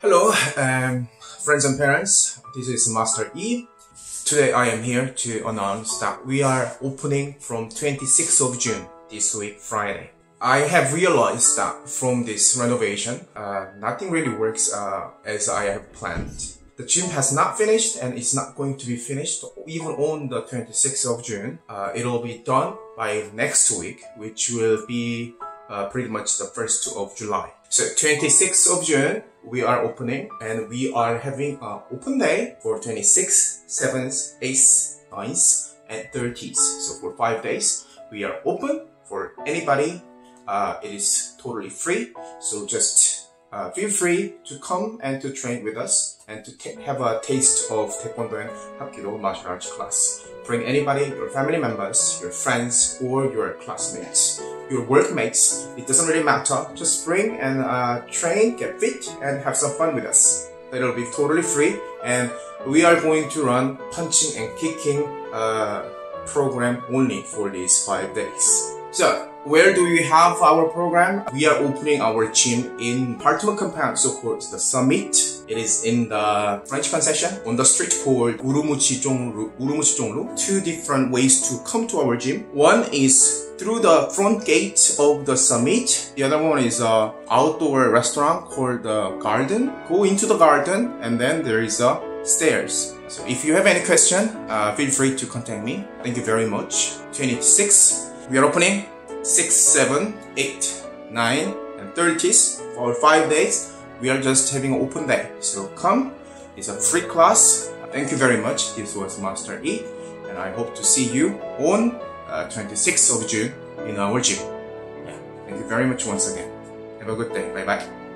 Hello, um, friends and parents. This is Master E. Today I am here to announce that we are opening from 26th of June this week, Friday. I have realized that from this renovation, uh, nothing really works uh, as I have planned. The gym has not finished and it's not going to be finished even on the 26th of June. Uh, it'll be done by next week, which will be uh, pretty much the 1st of July. So 26th of June, we are opening and we are having an open day for 26th, 7th, 8th, 9th, and 30th. So for five days, we are open for anybody. Uh, it is totally free. So just uh, feel free to come and to train with us and to have a taste of Taekwondo and Hapkido martial arts class. Bring anybody, your family members, your friends, or your classmates, your workmates. It doesn't really matter. Just bring and uh, train, get fit, and have some fun with us. It'll be totally free, and we are going to run punching and kicking uh, program only for these five days. So where do we have our program? We are opening our gym in Parkman compound, so-called the Summit. It is in the French concession on the street called. Urumqi Zhonglu. Two different ways to come to our gym. One is through the front gate of the summit. The other one is a outdoor restaurant called the Garden. Go into the garden and then there is a stairs. So if you have any question, uh, feel free to contact me. Thank you very much. 26. We are opening 6, 7, 8, 9, and 30s for 5 days. We are just having an open day. So come, it's a free class. Thank you very much. This was Master E, and I hope to see you on uh, 26th of June in our gym. Yeah, thank you very much once again. Have a good day. Bye bye.